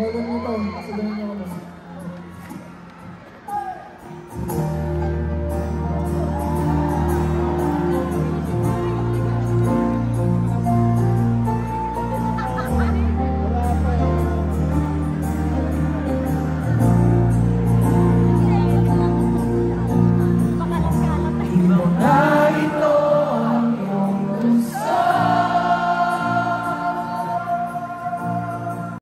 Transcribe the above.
Ngayon Pangulong ito, kasi ganun yung